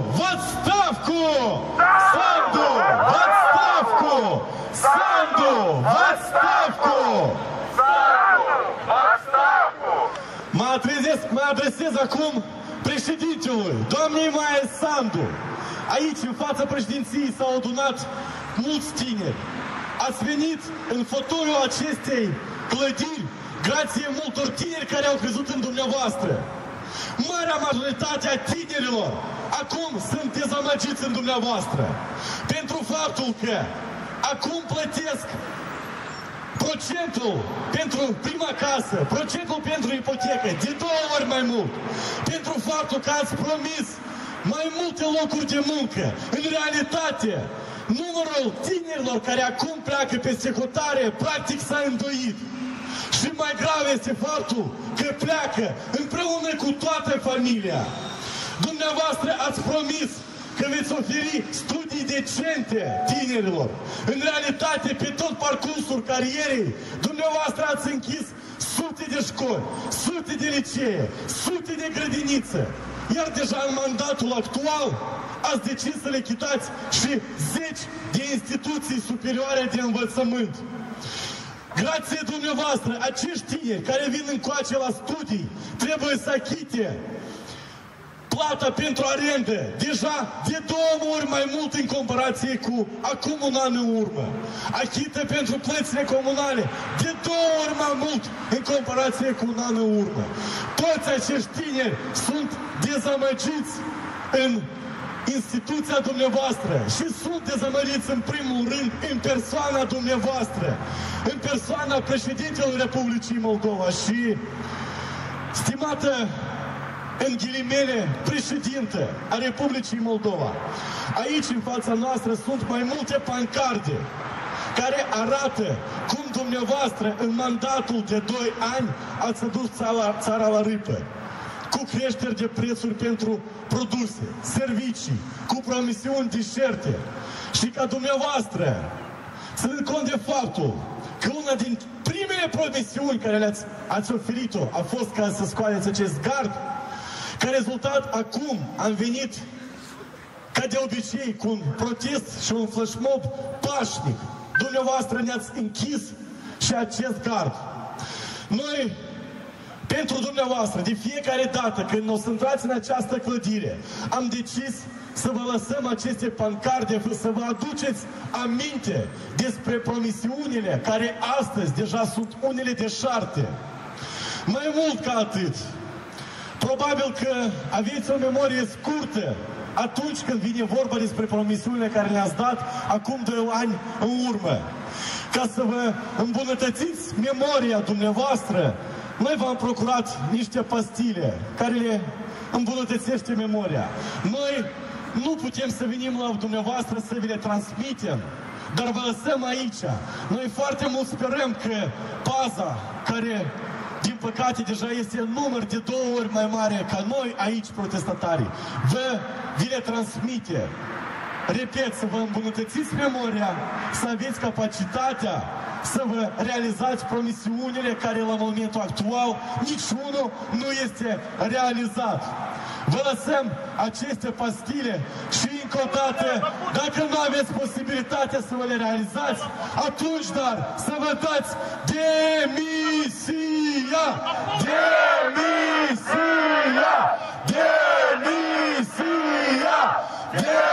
в отставку! Санду, в отставку! Санду, в отставку! Mă adresez, mă adresez acum președintelui, doamnei Maia Sandu. Aici, în fața președinției, s-au adunat mulți tineri. Ați venit în fotoliul acestei clădiri grație multor tineri care au crezut în dumneavoastră. Marea majoritate a tinerilor acum sunt dezamăgiți în dumneavoastră. Pentru faptul că acum plătesc procentul pentru prima casă, procentul pentru ipotecă, de două ori mai mult. Pentru faptul că ați promis mai multe locuri de muncă. În realitate, numărul tinerilor care acum pleacă peste hotare, practic s-a îndoit. Și mai grav este faptul că pleacă împreună cu toată familia. Dumneavoastră ați promis că veți oferi studii decente tinerilor. În realitate, pe tot parcursul carierei, dumneavoastră ați închis sute de școli, sute de licee, sute de grădinițe. Iar deja în mandatul actual ați decis să le chitați și zeci de instituții superioare de învățământ. Grație dumneavoastră, acești tineri care vin încoace la studii trebuie să achite plata pentru arendă deja de două ori mai mult în comparație cu acum un an în urmă. Achită pentru plățile comunale de două ori mai mult în comparație cu un an în urmă. Toți acești tineri sunt dezamăgiți în instituția dumneavoastră și sunt dezamăriți în primul rând în persoana dumneavoastră, în persoana președintelui Republicii Moldova și stimată în ghilimele, președinte a Republicii Moldova. Aici, în fața noastră, sunt mai multe pancarde care arată cum dumneavoastră, în mandatul de 2 ani, ați adus țara, țara la râpă. Cu creșteri de prețuri pentru produse, servicii, cu promisiuni deșerte. Și ca dumneavoastră, ținând cont de faptul că una din primele promisiuni care le-ați ați oferit-o a fost ca să scoateți acest gard ca rezultat, acum am venit, ca de obicei, cu un protest și un flashmob pașnic. Dumneavoastră ne-ați închis și acest gard. Noi, pentru dumneavoastră, de fiecare dată când o să intrați în această clădire, am decis să vă lăsăm aceste pancarde, să vă aduceți aminte despre promisiunile care astăzi deja sunt unele de șarte. Mai mult ca atât, Probabil că aveți o memorie scurtă atunci când vine vorba despre promisiunile care le-ați dat acum doi ani în urmă. Ca să vă îmbunătățiți memoria dumneavoastră, noi v-am procurat niște pastile care le îmbunătățește memoria. Noi nu putem să venim la dumneavoastră să vi le transmitem, dar vă lăsăm aici. Noi foarte mult sperăm că paza care din păcate, deja este în număr de două ori mai mare ca noi aici, protestatarii. Vă, vi le transmite. Repet, să vă îmbunătățiți memoria, să aveți capacitatea să vă realizați promisiunile care la momentul actual niciunul nu este realizat. Vă lăsăm aceste pastile și încă o dată, dacă nu aveți posibilitatea să vă le realizați, atunci dar să vă dați Denisia! Denisia! Denisia! Denisia!